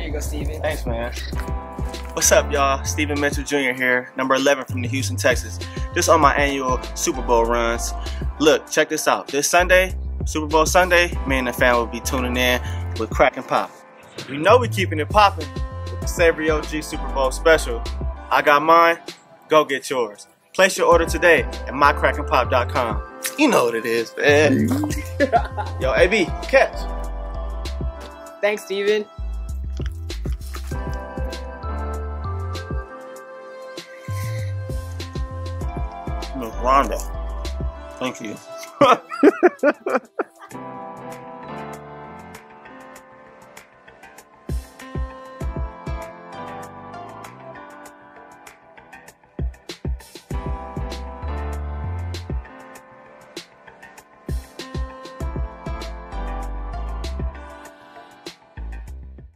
Here you go, Steven. Thanks, man. What's up, y'all? Steven Mitchell Jr. here, number 11 from the Houston, Texans. Just on my annual Super Bowl runs. Look, check this out. This Sunday, Super Bowl Sunday, me and the fam will be tuning in with Crack-N-Pop. You know we're keeping it popping with the Savory OG Super Bowl special. I got mine, go get yours. Place your order today at mycracknpop.com. You know what it is, man. Yo, AB, catch. Thanks, Steven. Miss Rhonda. Thank you.